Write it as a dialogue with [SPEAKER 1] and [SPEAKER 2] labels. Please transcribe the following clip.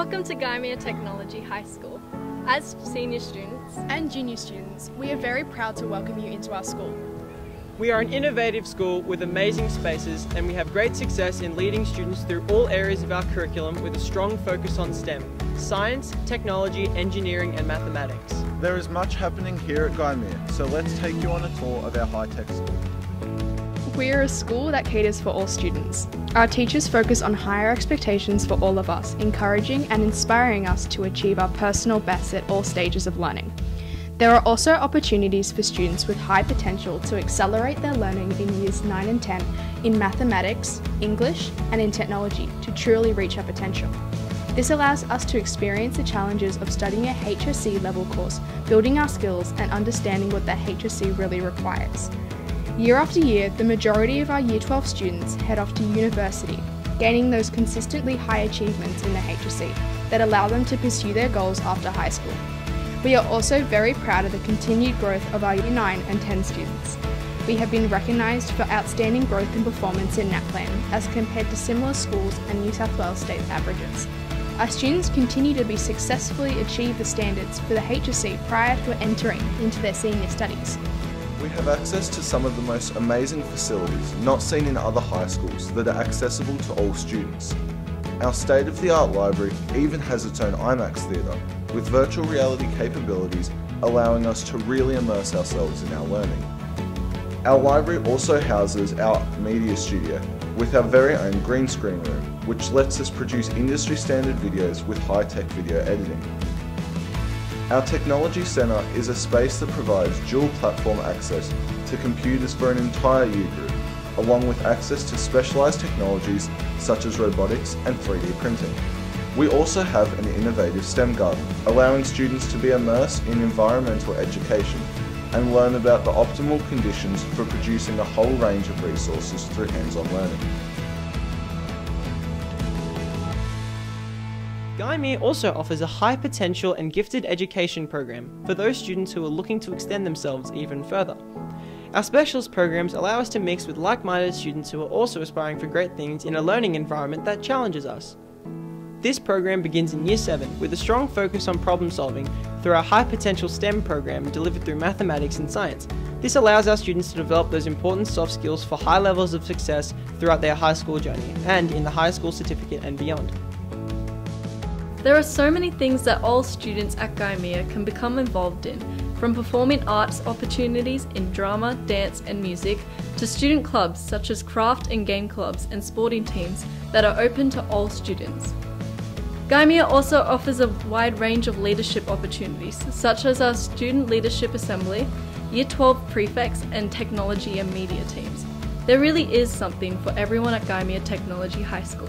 [SPEAKER 1] Welcome to Gymea Technology High School. As senior students
[SPEAKER 2] and junior students, we are very proud to welcome you into our school.
[SPEAKER 3] We are an innovative school with amazing spaces and we have great success in leading students through all areas of our curriculum with a strong focus on STEM, science, technology, engineering and mathematics.
[SPEAKER 4] There is much happening here at Gymea, so let's take you on a tour of our high-tech school.
[SPEAKER 2] We are a school that caters for all students. Our teachers focus on higher expectations for all of us, encouraging and inspiring us to achieve our personal best at all stages of learning. There are also opportunities for students with high potential to accelerate their learning in years 9 and 10 in mathematics, English, and in technology to truly reach our potential. This allows us to experience the challenges of studying a HSC level course, building our skills, and understanding what the HSC really requires. Year after year, the majority of our Year 12 students head off to university, gaining those consistently high achievements in the HSC that allow them to pursue their goals after high school. We are also very proud of the continued growth of our Year 9 and 10 students. We have been recognised for outstanding growth and performance in NAPLAN as compared to similar schools and New South Wales state averages. Our students continue to be successfully achieve the standards for the HSC prior to entering into their senior studies.
[SPEAKER 4] We have access to some of the most amazing facilities not seen in other high schools that are accessible to all students. Our state-of-the-art library even has its own IMAX theatre with virtual reality capabilities allowing us to really immerse ourselves in our learning. Our library also houses our media studio with our very own green screen room which lets us produce industry standard videos with high-tech video editing. Our Technology Centre is a space that provides dual platform access to computers for an entire year group, along with access to specialised technologies such as robotics and 3D printing. We also have an innovative STEM garden, allowing students to be immersed in environmental education and learn about the optimal conditions for producing a whole range of resources through hands-on learning.
[SPEAKER 3] Gymea also offers a high potential and gifted education program for those students who are looking to extend themselves even further. Our specialist programs allow us to mix with like-minded students who are also aspiring for great things in a learning environment that challenges us. This program begins in Year 7 with a strong focus on problem solving through our high potential STEM program delivered through mathematics and science. This allows our students to develop those important soft skills for high levels of success throughout their high school journey and in the high school certificate and beyond.
[SPEAKER 1] There are so many things that all students at Gymea can become involved in, from performing arts opportunities in drama, dance and music, to student clubs such as craft and game clubs and sporting teams that are open to all students. Gymea also offers a wide range of leadership opportunities, such as our Student Leadership Assembly, Year 12 prefects and technology and media teams. There really is something for everyone at Gymea Technology High School.